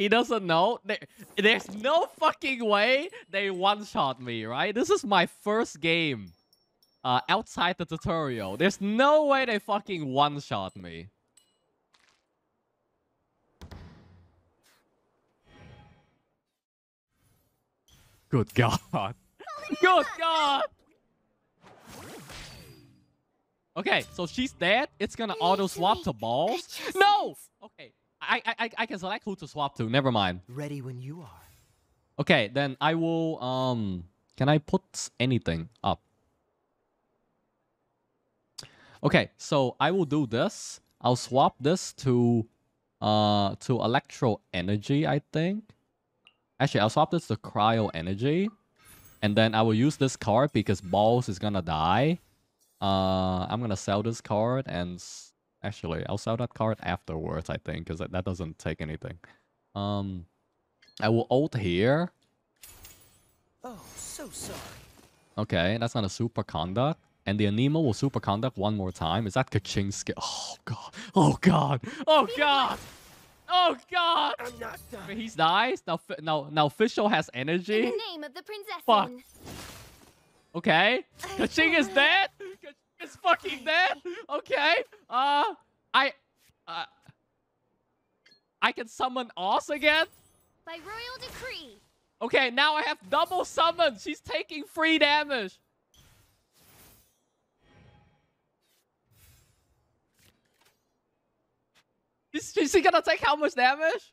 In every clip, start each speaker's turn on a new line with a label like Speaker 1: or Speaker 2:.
Speaker 1: He doesn't know. There, there's no fucking way they one-shot me, right? This is my first game uh, outside the tutorial. There's no way they fucking one-shot me. Good God. Good God. Okay, so she's dead. It's gonna auto swap to balls. No. Okay, I I I can select who to swap to. Never mind.
Speaker 2: Ready when you are.
Speaker 1: Okay, then I will. Um, can I put anything up? Okay, so I will do this. I'll swap this to, uh, to electro energy. I think. Actually, I'll swap this to cryo energy, and then I will use this card because balls is gonna die. Uh, I'm gonna sell this card and actually I'll sell that card afterwards. I think because that, that doesn't take anything. Um, I will ult here.
Speaker 2: Oh, so sorry.
Speaker 1: Okay, that's not a super conduct. And the Anemo will super conduct one more time. Is that Keqing skill? Oh god. Oh god. Oh god. Oh god.
Speaker 2: I'm not done.
Speaker 1: He's nice. Now, fi- now, now, Fischl has energy.
Speaker 3: In
Speaker 1: energy.
Speaker 3: the name of the princess.
Speaker 1: Fuck. Okay. Keqing is dead. Is fucking dead. Okay. Uh, I, uh, I can summon Oz again.
Speaker 3: By royal decree.
Speaker 1: Okay, now I have double summon. She's taking free damage. Is, is she gonna take how much damage?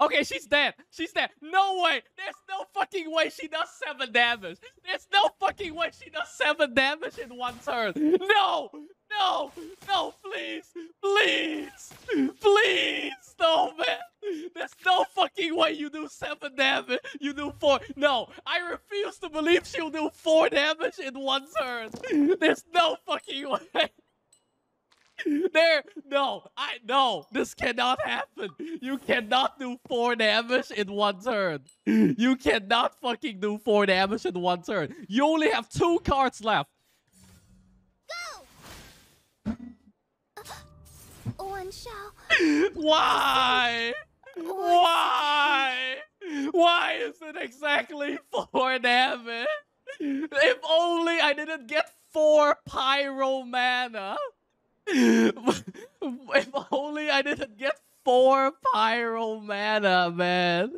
Speaker 1: Okay, she's dead. She's dead. No way. There's no fucking way she does seven damage. There's no fucking way she does seven damage in one turn. No, no, no, please, please, please, no, man. There's no fucking way you do seven damage. You do four. No, I refuse to believe she'll do four damage in one turn. There's no fucking way. There, no, I no, this cannot happen. You cannot do four damage in one turn. You cannot fucking do four damage in one turn. You only have two cards left. Go.
Speaker 3: Uh, one shall.
Speaker 1: Why? Why? Why is it exactly four damage? If only I didn't get four pyro mana. If only I didn't get four pyro mana, man.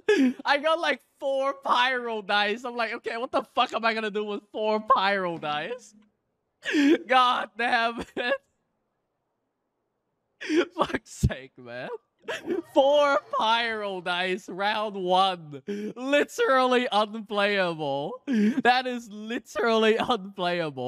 Speaker 1: I got like four pyro dice. I'm like, okay, what the fuck am I gonna do with four pyro dice? God damn it. Fuck's sake, man. Four pyro dice, round one. Literally unplayable. That is literally unplayable.